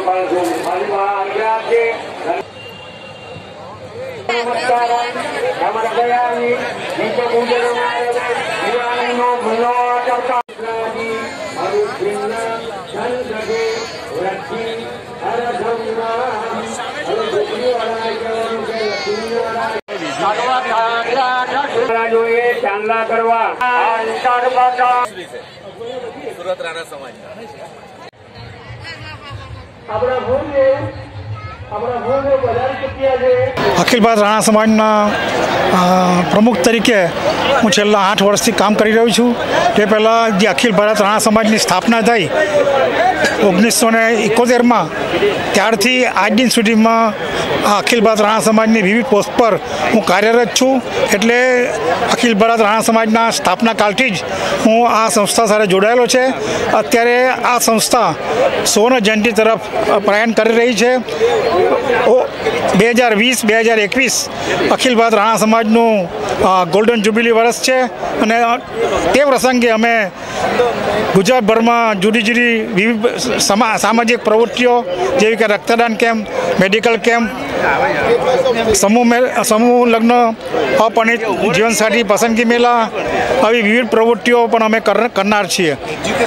પણ ગુમ ફલમાં આવ્યા છે નમસ્કાર દયાની દીપ પૂજન દિવાળીનો ગુનો કરતા અરુચિન્ન ચંદ્રગે રક્ષી હરધમ જોઈએ ચાંદલા કરવા સુરત રાણા સમાજ અખિલ ભારત રાણા સમાજના અ, પ્રમુખ તરીકે હું છેલ્લા આઠ વર્ષથી કામ કરી રહ્યો છું તે પહેલાં જે અખિલ ભારત રાણા સમાજની સ્થાપના થઈ ઓગણીસો ને એકોતેરમાં ત્યારથી આજ દિન સુધીમાં આ અખિલ ભારત રાણા સમાજની વિવિધ પોસ્ટ પર હું કાર્યરત છું. એટલે અખિલ ભારત રાણા સમાજના સ્થાપના કાલથી જ હું આ સંસ્થા સાથે જોડાયેલો છે. અત્યારે આ સંસ્થા સોન જયંતિ તરફ પ્રયાણ કરી રહી છે. ઓ બે હજાર વીસ, બે હજાર એકવીસ અખિલ ભારત રાણા સમાજનું ગોલ્ડન જ્યુબિલી વર્ષ છે. અને તે પ્રસંગે અમે ગુજરાતભરમાં જુદી જુદી વિવિધ સમા સામાજિક પ્રવૃત્તિઓ, જેવી કે રક્તદાન કેમ્પ, મેડિકલ કેમ્પ, સમૂહ સમૂહ લગ્ન અપણિત જીવનસાથી પસંદગી મેળા આવી વિવિધ પ્રવૃત્તિઓ પણ અમે કર- કરનાર છીએ.